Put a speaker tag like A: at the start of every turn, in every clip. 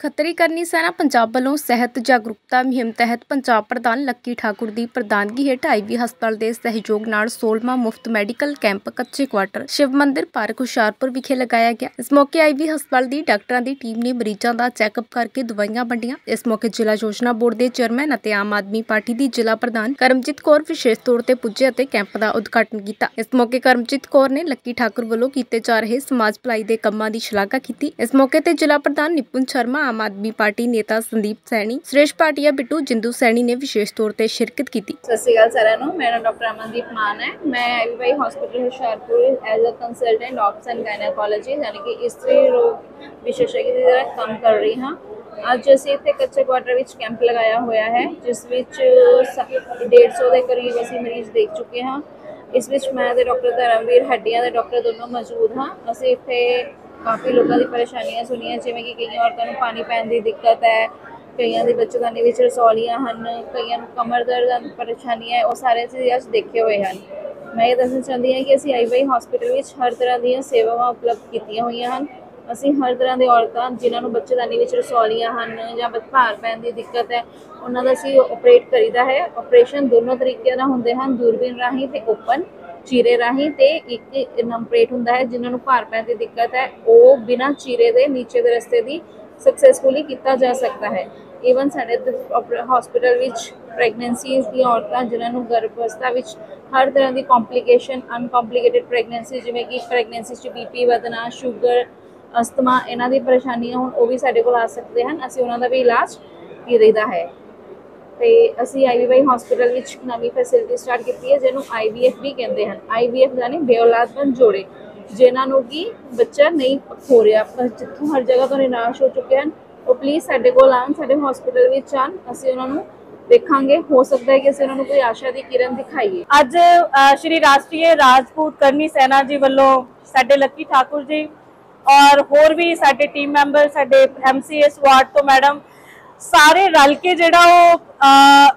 A: ਖੱਤਰੀ ਕਰਨੀ ਸੈਨਾ ਪੰਜਾਬ ਵੱਲੋਂ ਸਿਹਤ ਜਾਗਰੂਕਤਾ ਮੁਹਿੰਮ ਤਹਿਤ ਪੰਜਾਬ ਪ੍ਰਧਾਨ ਲੱਕੀ ਠਾਕੁਰ ਦੀ ਪ੍ਰਧਾਨਗੀ ਹੇਠ ਆਈਵੀ ਹਸਪਤਾਲ ਦੇ ਸਹਿਯੋਗ ਨਾਲ 16ਵਾਂ ਮੁਫਤ ਮੈਡੀਕਲ ਕੈਂਪ ਕੱਚੇ ਕੁਆਟਰ, ਸ਼ਿਵ ਮੰਦਿਰ ਪਾਰਕ ਹੁਸ਼ਿਆਰਪੁਰ ਵਿਖੇ ਲਗਾਇਆ ਗਿਆ। ਇਸ ਮੌਕੇ ਆਈਵੀ ਹਸਪਤਾਲ ਦੀ ਡਾਕਟਰਾਂ ਦੀ ਟੀਮ ਨੇ ਮਰੀਜ਼ਾਂ ਦਾ ਚੈੱਕਅਪ ਕਰਕੇ ਦਵਾਈਆਂ ਵੰਡੀਆਂ। ਇਸ ਮੌਕੇ ਜ਼ਿਲ੍ਹਾ ਯੋਜਨਾ ਬੋਰਡ ਦੇ ਚੇਅਰਮੈਨ ਅਤੇ ਆਮ ਆਦਮੀ ਪਾਰਟੀ ਦੀ ਜ਼ਿਲ੍ਹਾ ਪ੍ਰਧਾਨ ਕਰਮਜੀਤ ਕੌਰ ਵਿਸ਼ੇਸ਼ ਤੌਰ ਤੇ ਪੁੱਜੇ ਅਤੇ ਕੈਂਪ ਦਾ ਉਦਘਾਟਨ ਕੀਤਾ। ਇਸ ਮੌਕੇ ਕਰਮਜੀਤ ਕੌਰ ਨੇ ਲੱਕੀ ਠਾਕੁਰ ਵੱਲੋਂ ਕੀਤੇ ਜਾ ਰਹੇ ਸਮਾਜ ਭਲਾਈ ਦੇ ਕੰਮਾਂ ਦੀ ਸ਼ਲਾਘਾ ਕੀਤੀ। ਇਸ ਮੌਕੇ ਤੇ ਜ਼ਿਲ੍ਹਾ ਪ੍ਰਧਾਨ ਨਿਪੁੰਨ ਸ਼ਰਮਾ ਆਮ ਆਦਮੀ ਪਾਰਟੀ ਨੇਤਾ ਸੰਦੀਪ ਸੈਣੀ ਸੁਰੇਸ਼ ਭਾਟੀਆ ਬਿੱਟੂ ਜਿੰਦੂ ਸੈਣੀ ਨੇ ਵਿਸ਼ੇਸ਼ ਤੌਰ ਤੇ ਸ਼ਿਰਕਤ ਕੀਤੀ।
B: ਸਤਿ ਸ਼੍ਰੀ ਅਕਾਲ ਸਾਰਿਆਂ ਨੂੰ, ਮੇਰਾ ਡਾਕਟਰ ਅਮਨਦੀਪ ਮਾਨ ਹੈ। ਮੈਂ IVY hospital Hoshiarpur as a consultant obs and gynaecology ਯਾਨੀ ਕਿ ਇਸਤਰੀ ਰੋਗ ਵਿਸ਼ੇਸ਼ज्ञ ਦੀ ਤਰ੍ਹਾਂ ਕੰਮ ਕਰ ਰਹੀ ਹਾਂ। ਅੱਜ ਅਸੀਂ ਇੱਥੇ ਕੱਚੇ ਕੁਆਟਰ ਵਿੱਚ ਕੈਂਪ ਲਗਾਇਆ ਹੋਇਆ ਹੈ, ਜਿਸ ਵਿੱਚ 150 ਦੇ ਕਰੀਬ ਅਸੀਂ ਮਰੀਜ਼ ਦੇਖ ਚੁੱਕੇ ਹਾਂ। ਇਸ ਵਿੱਚ ਮੈਂ ਤੇ ਡਾਕਟਰ ਧਰਮਵੀਰ ਹੱਡੀਆਂ ਦੇ ਡਾਕਟਰ ਦੋਨੋਂ ਮੌਜੂਦ ਹਾਂ। ਅਸੀਂ ਇੱਥੇ ਕਾਫੀ ਲੋਕਾਂ ਦੀ ਪਰੇਸ਼ਾਨੀਆਂ ਸੁਣੀਆਂ, ਜਿਵੇਂ ਕਿ ਕਈਆਂ ਔਰਤਾਂ ਨੂੰ ਪਾਣੀ ਪੈਣ ਦੀ ਦਿੱਕਤ ਹੈ, ਕਈਆਂ ਦੇ ਬੱਚੇਦਾਨੀ ਵਿੱਚ ਰਸੌਲੀਆਂ ਹਨ, ਕਈਆਂ ਨੂੰ ਕਮਰ ਦਰਦ ਦੀ ਪਰੇਸ਼ਾਨੀ ਹੈ, ਉਹ ਸਾਰੇ ਅਸੀਂ ਅੱਜ ਦੇਖੇ ਹੋਏ ਹਨ। ਮੈਂ ਇਹ ਦੱਸਣਾ ਚਾਹੁੰਦੀ ਹਾਂ ਕਿ ਅਸੀਂ ਆਈਵਾਈ ਹਸਪੀਟਲ ਵਿੱਚ ਹਰ ਤਰ੍ਹਾਂ ਦੀਆਂ ਸੇਵਾਵਾਂ ਉਪਲਬਧ ਕੀਤੀਆਂ ਹੋਈਆਂ ਹਨ। ਅਸੀਂ ਹਰ ਤਰ੍ਹਾਂ ਦੇ ਔਰਤਾਂ, ਜਿਨ੍ਹਾਂ ਨੂੰ ਬੱਚੇਦਾਨੀ ਵਿੱਚ ਰਸੌਲੀਆਂ ਹਨ ਜਾਂ ਭਾਰ ਪੈਣ ਦੀ ਦਿੱਕਤ ਹੈ, ਉਹਨਾਂ ਦਾ ਅਸੀਂ ਆਪਰੇਟ ਕਰੀਦਾ ਹੈ। ਆਪਰੇਸ਼ਨ ਦੋਨੋਂ ਤਰੀਕੇ ਨਾਲ ਹੁੰਦੇ ਹਨ, ਦੂਰਬੀਨ ਰਾਹੀਂ ਤੇ ਓਪਨ ਚੀਰੇ ਰਾਹੀਂ ਤੇ ਇੱਕ ਨੰਬਰੇਟ ਹੁੰਦਾ ਹੈ, ਜਿਨ੍ਹਾਂ ਨੂੰ ਭਾਰ ਪੈਣ ਦੀ ਦਿੱਕਤ ਹੈ, ਉਹ ਬਿਨਾਂ ਚੀਰੇ ਦੇ ਨੀਚੇ ਦੇ ਰਸਤੇ ਦੀ ਸਕਸੈਸਫੁਲੀ ਕੀਤਾ ਜਾ ਸਕਦਾ ਹੈ। ਈਵਨ ਸਾਡੇ ਹਸਪੀਟਲ ਵਿੱਚ ਪ੍ਰੈਗਨੈਂਸੀਜ਼ ਦੀਆਂ ਔਰਤਾਂ, ਜਿਨ੍ਹਾਂ ਨੂੰ ਗਰਭ ਅਵਸਥਾ ਵਿੱਚ ਹਰ ਤਰ੍ਹਾਂ ਦੀ ਕੰਪਲਿਕੇਸ਼ਨ ਅਨਕੰਪਲਿਕੇਟਡ ਪ੍ਰੈਗਨੈਂਸੀ ਜਿਵੇਂ ਕਿ ਪ੍ਰੈਗਨੈਂਸੀ 'ਚ ਬੀਪੀ ਵਧਣਾ ਸ਼ੂਗਰ ਅਸਥਮਾ, ਇਹਨਾਂ ਦੀ ਪਰੇਸ਼ਾਨੀਆਂ ਹੁਣ ਉਹ ਵੀ ਸਾਡੇ ਕੋਲ ਆ ਸਕਦੇ ਹਨ। ਅਸੀਂ ਉਹਨਾਂ ਦਾ ਵੀ ਇਲਾਜ ਕੀਦਾ ਹੈ। ਤੇ ਅਸੀਂ ਆਈਵੀਵਾਈ ਹਸਪੀਟਲ ਵਿੱਚ ਨਵੀਂ ਫੈਸਿਲਿਟੀ ਸਟਾਰਟ ਕੀਤੀ ਹੈ, ਜਿਹਨੂੰ ਆਈਵੀਐਫ ਵੀ ਕਹਿੰਦੇ ਹਨ। ਆਈਵੀਐਫ ਯਾਨੀ ਬੇਔਲਾਦਬੰਦ ਜੋੜੇ, ਜਿਨ੍ਹਾਂ ਨੂੰ ਕਿ ਬੱਚਾ ਨਹੀਂ ਹੋ ਰਿਹਾ। ਜਿੱਥੋਂ ਹਰ ਜਗ੍ਹਾ ਤੋਂ ਨਿਰਾਸ਼ ਹੋ ਚੁੱਕੇ ਹਨ, ਉਹ ਪਲੀਜ਼ ਸਾਡੇ ਕੋਲ ਆਉਣ, ਸਾਡੇ ਹਸਪੀਟਲ ਵਿੱਚ ਆਣ ਅਸੀਂ ਉਹਨਾਂ ਨੂੰ ਦੇਖਾਂਗੇ। ਹੋ ਸਕਦਾ ਹੈ ਕਿ ਅਸੀਂ ਉਹਨਾਂ ਨੂੰ ਕੋਈ ਆਸ਼ਾ ਦੀ ਕਿਰਨ ਦਿਖਾਈਏ।
C: ਅੱਜ ਸ਼੍ਰੀ ਰਾਸ਼ਟਰੀ ਰਾਜਪੂਤ ਕਰਨੀ ਸੈਨਾ ਜੀ ਵੱਲੋਂ ਸਾਡੇ ਲੱਕੀ ਠਾਕੁਰ ਜੀ ਔਰ ਹੋਰ ਵੀ ਸਾਡੇ ਟੀਮ ਮੈਂਬਰ ਸਾਡੇ ਐਮਸੀਐਸ ਵਾਰਡ ਤੋਂ ਮੈਡਮ ਸਾਰੇ ਰਲ ਕੇ ਜਿਹੜਾ ਉਹ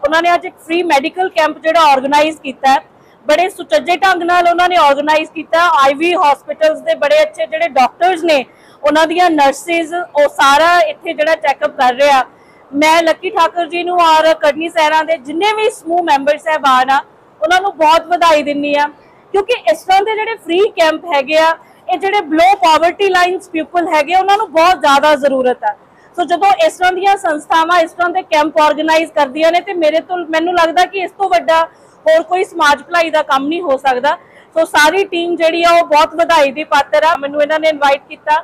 C: ਉਹਨਾਂ ਨੇ ਅੱਜ ਇੱਕ ਫ੍ਰੀ ਮੈਡੀਕਲ ਕੈਂਪ ਜਿਹੜਾ ਆਰਗੇਨਾਈਜ਼ ਕੀਤਾ ਹੈ। ਬੜੇ ਸੁਚੱਜੇ ਢੰਗ ਨਾਲ ਉਹਨਾਂ ਨੇ ਆਰਗੇਨਾਈਜ਼ ਕੀਤਾ। ਆਈਵੀ ਹਸਪੀਟਲਸ ਦੇ ਬੜੇ ਅੱਛੇ ਜਿਹੜੇ ਡਾਕਟਰਸ ਨੇ, ਉਹਨਾਂ ਦੀਆਂ ਨਰਸਿਸ ਉਹ ਸਾਰਾ ਇੱਥੇ ਜਿਹੜਾ ਚੈੱਕਅਪ ਕਰ ਰਿਹਾ ਮੈਂ ਲੱਕੀ ਠਾਕੁਰ ਜੀ ਨੂੰ ਔਰ ਕਰਨੀ ਸ਼ਹਿਰਾਂ ਦੇ ਜਿੰਨੇ ਵੀ ਸਮੂਹ ਮੈਂਬਰ ਸਹਿਬਾਨ ਆ, ਉਹਨਾਂ ਨੂੰ ਬਹੁਤ ਵਧਾਈ ਦਿੰਨੀ ਆ। ਕਿਉਂਕਿ ਇਸ ਤਰ੍ਹਾਂ ਦੇ ਜਿਹੜੇ ਫ੍ਰੀ ਕੈਂਪ ਹੈਗੇ ਆ, ਇਹ ਜਿਹੜੇ ਬਲੋ ਪਾਵਰਟੀ ਲਾਈਨਸ ਪੀਪਲ ਹੈਗੇ ਉਹਨਾਂ ਨੂੰ ਬਹੁਤ ਜ਼ਿਆਦਾ ਜ਼ਰੂਰਤ ਆ। ਸੋ ਜਦੋਂ ਇਸ ਤਰ੍ਹਾਂ ਦੀਆਂ ਸੰਸਥਾਵਾਂ ਇਸ ਤਰ੍ਹਾਂ ਦੇ ਕੈਂਪ ਆਰਗੇਨਾਈਜ਼ ਕਰਦੀਆਂ ਨੇ ਤੇ ਮੇਰੇ ਤੋਂ ਮੈਨੂੰ ਲੱਗਦਾ ਕਿ ਇਸ ਤੋਂ ਵੱਡਾ ਹੋਰ ਕੋਈ ਸਮਾਜ ਭਲਾਈ ਦਾ ਕੰਮ ਨਹੀਂ ਹੋ ਸਕਦਾ। ਸੋ ਸਾਰੀ ਟੀਮ ਜਿਹੜੀ ਆ ਉਹ ਬਹੁਤ ਵਧਾਈ ਦੀ ਪਾਤਰ ਆ। ਮੈਨੂੰ ਇਹਨਾਂ ਨੇ ਇਨਵਾਈਟ ਕੀਤਾ।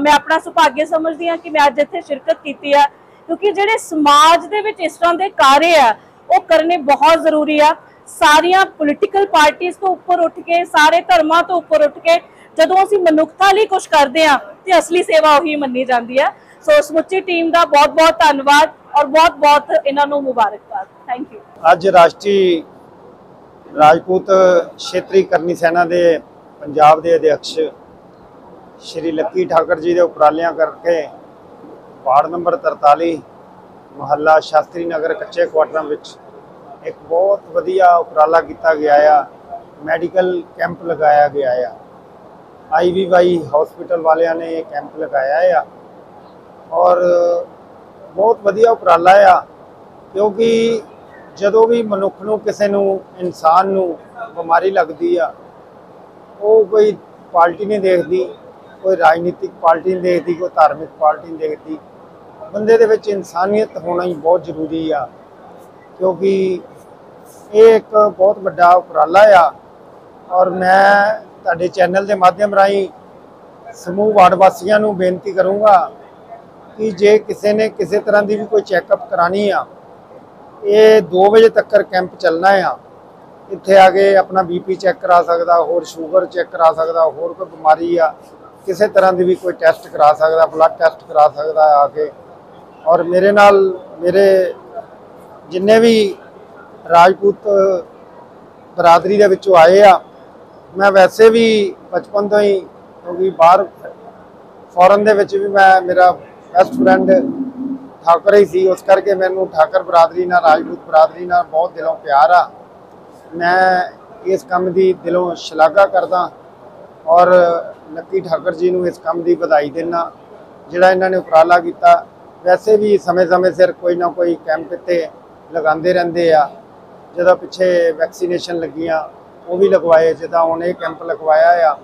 C: ਮੈਂ ਆਪਣਾ ਸੁਭਾਗਯ ਸਮਝਦੀ ਆ ਕਿ ਮੈਂ ਅੱਜ ਇੱਥੇ ਸ਼ਿਰਕਤ ਕੀਤੀ ਆ। ਕਿਉਂਕਿ ਜਿਹੜੇ ਸਮਾਜ ਦੇ ਵਿੱਚ ਇਸ ਤਰ੍ਹਾਂ ਦੇ ਕਾਰੇ ਆ, ਉਹ ਕਰਨੇ ਬਹੁਤ ਜ਼ਰੂਰੀ ਆ। ਸਾਰੀਆਂ ਪੋਲੀਟੀਕਲ ਪਾਰਟੀਆਂ ਤੋਂ ਉੱਪਰ ਉੱਠ ਕੇ, ਸਾਰੇ ਧਰਮਾਂ ਤੋਂ ਉੱਪਰ ਉੱਠ ਕੇ, ਜਦੋਂ ਅਸੀਂ ਮਨੁੱਖਤਾ ਲਈ ਕੁਝ ਕਰਦੇ ਆ ਤੇ ਅਸਲੀ ਸੇਵਾ ਉਹੀ ਮੰਨੀ ਜਾਂਦੀ ਆ। ਸੋ ਸਮੁੱਚੀ ਟੀਮ ਦਾ ਬਹੁਤ-ਬਹੁਤ ਧੰਨਵਾਦ ਔਰ ਬਹੁਤ-ਬਹੁਤ ਇਹਨਾਂ ਨੂੰ ਮੁਬਾਰਕਬਾਦ। ਥੈਂਕ ਯੂ
D: ਅੱਜ ਰਾਸ਼ਟਰੀ ਰਾਜਪੂਤ ਖੇਤਰੀ ਕਰਨੀ ਸੈਨਾ ਦੇ ਪੰਜਾਬ ਦੇ ਅਧਿਕਸ਼ ਸ਼੍ਰੀ ਲੱਕੀ ਠਾਕਰ ਜੀ ਦੇ ਉਪਰਾਲਿਆਂ ਕਰਕੇ ਵਾਰਡ ਨੰਬਰ 43 ਮੁਹੱਲਾ ਸ਼ਾਸਤਰੀ ਨਗਰ ਕੱਚੇ ਕੁਆਟਰਾਂ ਵਿੱਚ ਇੱਕ ਬਹੁਤ ਵਧੀਆ ਉਪਰਾਲਾ ਕੀਤਾ ਗਿਆ ਆ। ਮੈਡੀਕਲ ਕੈਂਪ ਲਗਾਇਆ ਗਿਆ ਆ। ਆਈਵੀਵਾਈ ਹਸਪੀਟਲ ਵਾਲਿਆਂ ਨੇ ਇਹ ਕੈਂਪ ਲਗਾਇਆ ਆ। ਔਰ ਬਹੁਤ ਵਧੀਆ ਉਪਰਾਲਾ ਆ, ਕਿਉਂਕਿ ਜਦੋਂ ਵੀ ਮਨੁੱਖ ਨੂੰ ਕਿਸੇ ਨੂੰ, ਇਨਸਾਨ ਨੂੰ ਬਿਮਾਰੀ ਲੱਗਦੀ ਆ, ਉਹ ਕੋਈ ਪਾਰਟੀ ਨਹੀਂ ਦੇਖਦੀ, ਕੋਈ ਰਾਜਨੀਤਿਕ ਪਾਰਟੀ ਨਹੀਂ ਦੇਖਦੀ, ਕੋਈ ਧਾਰਮਿਕ ਪਾਰਟੀ ਨਹੀਂ ਦੇਖਦੀ, ਬੰਦੇ ਦੇ ਵਿੱਚ ਇਨਸਾਨੀਅਤ ਹੋਣਾ ਹੀ ਬਹੁਤ ਜ਼ਰੂਰੀ ਆ, ਕਿਉਂਕਿ ਇਹ ਇੱਕ ਬਹੁਤ ਵੱਡਾ ਉਪਰਾਲਾ ਆ, ਔਰ ਮੈਂ ਤੁਹਾਡੇ ਚੈਨਲ ਦੇ ਮਾਧਿਅਮ ਰਾਹੀਂ ਸਮੂਹ ਵਾਰਡ ਵਾਸੀਆਂ ਨੂੰ ਬੇਨਤੀ ਕਰੂੰਗਾ ਕਿ ਜੇ ਕਿਸੇ ਨੇ ਕਿਸੇ ਤਰ੍ਹਾਂ ਦੀ ਵੀ ਕੋਈ ਚੈੱਕਅਪ ਕਰਾਣੀ ਆ, ਇਹ 2 ਵਜੇ ਤੱਕ ਕੈਂਪ ਚੱਲਣਾ ਆ। ਇੱਥੇ ਆ ਕੇ ਆਪਣਾ ਬੀਪੀ ਚੈੱਕ ਕਰਾ ਸਕਦਾ, ਹੋਰ ਸ਼ੂਗਰ ਚੈੱਕ ਕਰਾ ਸਕਦਾ, ਹੋਰ ਕੋਈ ਬਿਮਾਰੀ ਆ, ਕਿਸੇ ਤਰ੍ਹਾਂ ਦੀ ਵੀ ਕੋਈ ਟੈਸਟ ਕਰਾ ਸਕਦਾ, ਬਲੱਡ ਟੈਸਟ ਕਰਾ ਸਕਦਾ ਆ ਕੇ। ਔਰ ਮੇਰੇ ਨਾਲ ਮੇਰੇ ਜਿੰਨੇ ਵੀ ਰਾਜਪੂਤ ਬਰਾਦਰੀ ਦੇ ਵਿੱਚੋਂ ਆਏ ਆ, ਮੈਂ ਵੈਸੇ ਵੀ ਬਚਪਨ ਤੋਂ ਹੀ ਕਿਉਂਕਿ ਬਾਹਰ ਫੋਰਨ ਦੇ ਵਿੱਚ ਵੀ ਮੈਂ ਮੇਰਾ ਬੈਸਟ ਫਰੈਂਡ ਠਾਕਰ ਹੀ ਸੀ, ਉਸ ਕਰਕੇ ਮੈਨੂੰ ਠਾਕਰ ਬਰਾਦਰੀ ਨਾਲ, ਰਾਜਪੂਤ ਬਰਾਦਰੀ ਨਾਲ ਬਹੁਤ ਦਿਲੋਂ ਪਿਆਰ ਆ। ਮੈਂ ਇਸ ਕੰਮ ਦੀ ਦਿਲੋਂ ਸ਼ਲਾਘਾ ਕਰਦਾ ਔਰ ਨੱਕੀ ਠਾਕਰ ਜੀ ਨੂੰ ਇਸ ਕੰਮ ਦੀ ਵਧਾਈ ਦੇਣਾ ਜਿਹੜਾ ਇਹਨਾਂ ਨੇ ਉਪਰਾਲਾ ਕੀਤਾ, ਵੈਸੇ ਵੀ ਸਮੇਂ-ਸਮੇਂ ਸਿਰ ਕੋਈ ਨਾ ਕੋਈ ਕੈਂਪ ਇੱਥੇ ਲਗਾਉਂਦੇ ਰਹਿੰਦੇ ਆ। ਜਦੋਂ ਪਿੱਛੇ ਵੈਕਸੀਨੇਸ਼ਨ ਲੱਗੀਆਂ, ਉਹ ਵੀ ਲਗਵਾਏ, ਜਿੱਦਾਂ ਹੁਣ ਇਹ ਕੈਂਪ ਲਗਵਾਇਆ ਆ।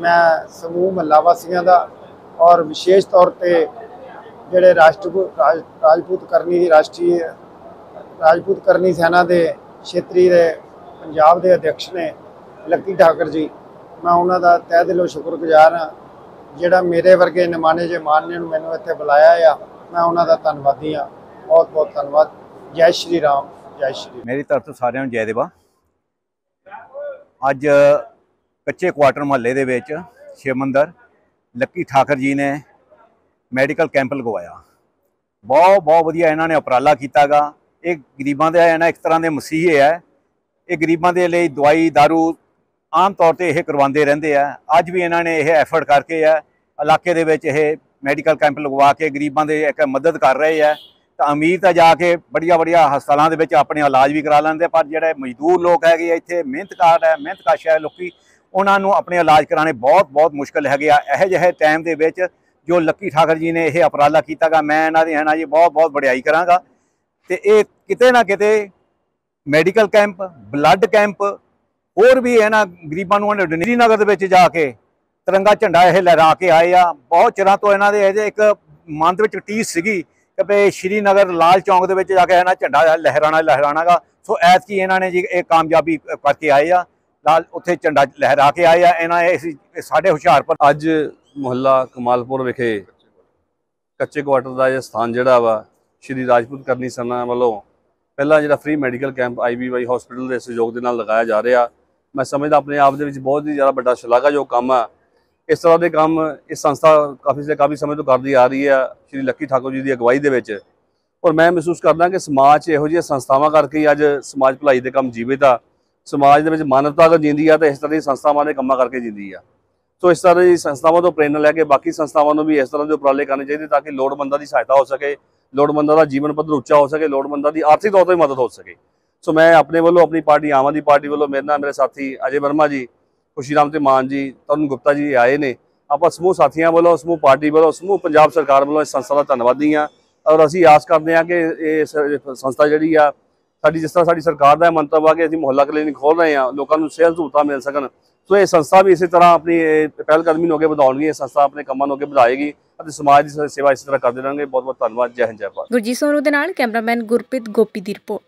D: ਮੈਂ ਸਮੂਹ ਮਹੱਲਾ ਵਾਸੀਆਂ ਦਾ ਔਰ ਵਿਸ਼ੇਸ਼ ਤੌਰ ਤੇ ਜਿਹੜੇ ਰਾਸ਼ਟਰਪੂਤ ਰਾਜ- ਰਾਜਪੂਤ ਕਰਨੀ ਦੀ ਰਾਸ਼ਟਰੀ, ਰਾਜਪੂਤ ਕਰਨੀ ਸੈਨਾ ਦੇ ਖੇਤਰੀ ਦੇ ਪੰਜਾਬ ਦੇ ਅਧਿਕਸ਼ ਨੇ, ਲੱਕੀ ਠਾਕਰ ਜੀ, ਮੈਂ ਉਹਨਾਂ ਦਾ ਤਹਿ ਦਿਲੋਂ ਸ਼ੁਕਰਗੁਜ਼ਾਰ ਹਾਂ। ਜਿਹੜਾ ਮੇਰੇ ਵਰਗੇ ਨਿਮਾਣੇ ਜੇ ਮਾਨਨੇ ਨੂੰ ਮੈਨੂੰ ਇੱਥੇ ਬੁਲਾਇਆ ਆ, ਮੈਂ ਉਹਨਾਂ ਦਾ ਧੰਨਵਾਦੀ ਹਾਂ। ਬਹੁਤ ਬਹੁਤ ਧੰਨਵਾਦ। ਜੈ ਸ਼੍ਰੀ ਰਾਮ, ਜੈ ਸ਼੍ਰੀ
E: ਮੇਰੀ ਤਰਫ ਤੋਂ ਸਾਰਿਆਂ ਨੂੰ ਜੈ ਦੇਵਾ। ਅੱਜ ਕੱਚੇ ਕੁਆਟਰ ਮਹੱਲੇ ਦੇ ਵਿੱਚ ਸ਼ਿਵ ਮੰਦਰ, ਲੱਕੀ ਠਾਕਰ ਜੀ ਨੇ ਮੈਡੀਕਲ ਕੈਂਪ ਲਗਵਾਇਆ। ਬਹੁਤ ਬਹੁਤ ਵਧੀਆ ਇਹਨਾਂ ਨੇ ਉਪਰਾਲਾ ਕੀਤਾਗਾ। ਇਹ ਗਰੀਬਾਂ ਦੇ ਇਹਨਾਂ ਇੱਕ ਤਰ੍ਹਾਂ ਦੇ ਮਸੀਹੇ ਹੈ। ਇਹ ਗਰੀਬਾਂ ਦੇ ਲਈ ਦਵਾਈ दारू ਆਮ ਤੌਰ ਤੇ ਇਹ ਕਰਵਾਉਂਦੇ ਰਹਿੰਦੇ ਆ। ਅੱਜ ਵੀ ਇਹਨਾਂ ਨੇ ਇਹ ਐਫਰਟ ਕਰਕੇ ਆ, ਇਲਾਕੇ ਦੇ ਵਿੱਚ ਇਹ ਮੈਡੀਕਲ ਕੈਂਪ ਲਗਵਾ ਕੇ ਗਰੀਬਾਂ ਦੇ ਇੱਕ ਮਦਦ ਕਰ ਰਹੇ ਆ। ਤਾਂ ਅਮੀਰ ਤਾਂ ਜਾ ਕੇ ਬੜੀਆਂ ਬੜੀਆਂ ਹਸਪਤਾਲਾਂ ਦੇ ਵਿੱਚ ਆਪਣੇ ਇਲਾਜ ਵੀ ਕਰਾ ਲੈਂਦੇ ਪਰ ਜਿਹੜੇ ਮਜ਼ਦੂਰ ਲੋਕ ਹੈਗੇ ਆ, ਇੱਥੇ ਮਿਹਨਤਕਾਰ ਹੈ ਮਿਹਨਤਕਸ਼ ਹੈ ਲੋਕੀ, ਉਹਨਾਂ ਨੂੰ ਆਪਣੇ ਇਲਾਜ ਕਰਾਣੇ ਬਹੁਤ ਬਹੁਤ ਮੁਸ਼ਕਲ ਹੈਗੇ ਆ। ਇਹੋ ਜਿਹੇ ਟਾਈਮ ਦੇ ਵਿੱਚ ਜੋ ਲੱਕੀ ਠਾਕਰ ਜੀ ਨੇ ਇਹ ਉਪਰਾਲਾ ਕੀਤਾਗਾ, ਮੈਂ ਇਹਨਾਂ ਦੀ ਹੈ ਜੀ ਬਹੁਤ ਬਹੁਤ ਵਡਿਆਈ ਕਰਾਂਗਾ। ਤੇ ਇਹ ਕਿਤੇ ਨਾ ਕਿਤੇ ਮੈਡੀਕਲ ਕੈਂਪ, ਬਲੱਡ ਕੈਂਪ, ਹੋਰ ਵੀ ਇਹਨਾਂ ਗਰੀਬਾਂ ਨੂੰ ਉਹਨਾਂ ਨਗਰ ਦੇ ਵਿੱਚ ਜਾ ਕੇ ਤਿਰੰਗਾ ਝੰਡਾ ਇਹ ਲਹਿਰਾ ਕੇ ਆਏ ਆ। ਬਹੁਤ ਚਿਰਾਂ ਤੋਂ ਇਹਨਾਂ ਦੇ ਇਹਦੇ ਇੱਕ ਮਨ ਦੇ ਵਿੱਚ ਟੀਸ ਸੀਗੀ ਕਿ ਵੀ ਸ਼੍ਰੀਨਗਰ ਲਾਲ ਚੌਂਕ ਦੇ ਵਿੱਚ ਜਾ ਕੇ ਇਹਨਾਂ ਝੰਡਾ ਲਹਿਰਾਣਾ, ਲਹਿਰਾਣਾਗਾ। ਸੋ ਐਤਕੀ ਇਹਨਾਂ ਨੇ ਜੀ ਇਹ ਕਾਮਯਾਬੀ ਕਰਕੇ ਆਏ ਆ। ਲਾਲ ਉੱਥੇ ਝੰਡਾ ਲਹਿਰਾ ਕੇ ਆਏ ਆ। ਇਹਨਾਂ ਇਹ ਸਾਡੇ ਹੁਸ਼ਿਆਰਪੁਰ
F: ਅੱਜ ਮੁਹੱਲਾ ਕਮਾਲਪੁਰ ਵਿਖੇ ਕੱਚੇ ਕੁਆਟਰ ਦਾ ਇਹ ਸਥਾਨ ਜਿਹੜਾ ਵਾ, ਸ਼੍ਰੀ ਰਾਜਪੂਤ ਕਰਨੀ ਸੈਨਾ ਵੱਲੋਂ ਪਹਿਲਾ ਜਿਹੜਾ free medical camp IBY hospital ਦੇ ਸਹਿਯੋਗ ਦੇ ਨਾਲ ਲਗਾਇਆ ਜਾ ਰਿਹਾ। ਮੈਂ ਸਮਝਦਾ ਆਪਣੇ ਆਪ ਦੇ ਵਿੱਚ ਬਹੁਤ ਹੀ ਜ਼ਿਆਦਾ ਵੱਡਾ ਸ਼ਲਾਘਾਯੋਗ ਕੰਮ ਆ। ਇਸ ਤਰ੍ਹਾਂ ਦੇ ਕੰਮ ਇਹ ਸੰਸਥਾ ਕਾਫੀ ਸੇ ਕਾਫੀ ਸਮੇਂ ਤੋਂ ਕਰਦੀ ਆ ਰਹੀ ਹੈ ਸ਼੍ਰੀ ਲੱਕੀ ਠਾਕੁਰ ਜੀ ਦੀ ਅਗਵਾਈ ਦੇ ਵਿੱਚ। ਔਰ ਮੈਂ ਮਹਿਸੂਸ ਕਰਦਾ ਕਿ ਸਮਾਜ 'ਚ ਇਹੋ ਜਿਹੀਆਂ ਸੰਸਥਾਵਾਂ ਕਰਕੇ ਹੀ ਅੱਜ ਸਮਾਜ ਭਲਾਈ ਦੇ ਕੰਮ ਜੀਵਿਤ ਆ। ਸਮਾਜ ਦੇ ਵਿੱਚ ਮਾਨਵਤਾ ਅਗਰ ਜਿੰਦੀ ਆ, ਤਾਂ ਇਸ ਤਰ੍ਹਾਂ ਦੀ ਸੰਸਥਾਵਾਂ ਦੇ ਕੰਮਾਂ ਕਰਕੇ ਜਿੰਦੀ ਆ। ਸੋ ਇਸ ਤਰ੍ਹਾਂ ਦੀ ਸੰਸਥਾਵਾਂ ਤੋਂ ਪ੍ਰੇਰਨਾ ਲੈ ਕੇ ਬਾਕੀ ਸੰਸਥਾਵਾਂ ਨੂੰ ਵੀ ਇਸ ਤਰ੍ਹਾਂ ਦੇ ਉਪਰਾਲੇ ਕਰਨੇ ਚਾਹੀਦੇ ਤਾਂ ਕਿ ਲੋੜਵੰਦਾਂ ਦੀ ਸਹਾਇਤਾ ਹੋ ਸਕੇ, ਲੋੜਵੰਦਾਂ ਦਾ ਜੀਵਨ ਪੱਧਰ ਉੱਚਾ ਹੋ ਸਕੇ, ਲੋੜਵੰਦਾਂ ਦੀ ਆਰਥਿਕ ਤੌਰ ਤੇ ਮਦਦ ਹੋ ਸਕੇ। ਸੋ ਮੈਂ ਆਪਣੇ ਵੱਲੋਂ ਆਪਣੀ ਪਾਰਟੀ, ਆਮ ਆਦਮੀ ਪਾਰਟੀ ਵੱਲੋਂ ਮੇਰੇ ਨਾਲ ਮੇਰੇ ਸਾਥੀ ਅਜੇ ਵਰਮਾ ਜੀ, ਖੁਸ਼ੀਰਾਮ ਤੇ ਮਾਨ ਜੀ, ਤਰਨ ਗੁਪਤਾ ਜੀ ਆਏ ਨੇ। ਆਪਾਂ ਸਮੂਹ ਸਾਥੀਆਂ ਵੱਲੋਂ, ਸਮੂਹ ਪਾਰਟੀ ਵੱਲੋਂ, ਸਮੂਹ ਪੰਜਾਬ ਸਰਕਾਰ ਵੱਲੋਂ ਇਸ ਸੰਸਥਾ ਦਾ ਧੰਨਵਾਦੀ ਹਾਂ ਔਰ ਅਸੀਂ ਆਸ ਕਰਦੇ ਹਾਂ ਕਿ ਇਹ ਸੰਸਥਾ ਜਿਹੜੀ ਆ, ਸਾਡੀ ਜਿਸ ਤਰ੍ਹਾਂ ਸਾਡੀ ਸਰਕਾਰ ਦਾ ਇਹ ਮੰਤਵ ਆ ਕਿ ਅਸੀਂ ਮੁਹੱਲਾ ਕਲੀਨਿਕ ਖੋਲ ਰਹੇ ਹਾਂ, ਲੋਕਾਂ ਨੂੰ ਸਿਹਤ ਸਹੂਲਤਾਂ ਮਿਲ ਸਕਣ। ਸੋ ਇਹ ਸੰਸਥਾ ਵੀ ਇਸੇ ਤਰ੍ਹਾਂ ਆਪਣੀ, ਇਹ ਪਹਿਲ ਕਦਮੀ ਨੂੰ ਅੱਗੇ ਵਧਾਉਣਗੀ, ਇਹ ਸੰਸਥਾ ਆਪਣੇ ਕੰਮਾਂ ਨੂੰ ਅੱਗੇ ਵਧਾਏਗੀ ਅਤੇ ਸਮਾਜ ਦੀ ਸੇਵਾ ਇਸੇ ਤਰ੍ਹਾਂ ਕਰਦੇ ਰਹਿਣਗੇ। ਬਹੁਤ ਬਹੁਤ ਧੰਨਵਾਦ। ਜੈ ਹਿੰਦ, ਜੈ ਭਾਰਤ।
A: ਗੁਰਜੀਤ ਸੋਨੂ ਦੇ ਨਾਲ ਕੈਮਰਾਮੈਨ ਗੁਰਪ੍ਰੀਤ ਗੋਪੀ ਦੀ ਰਿਪੋਰਟ।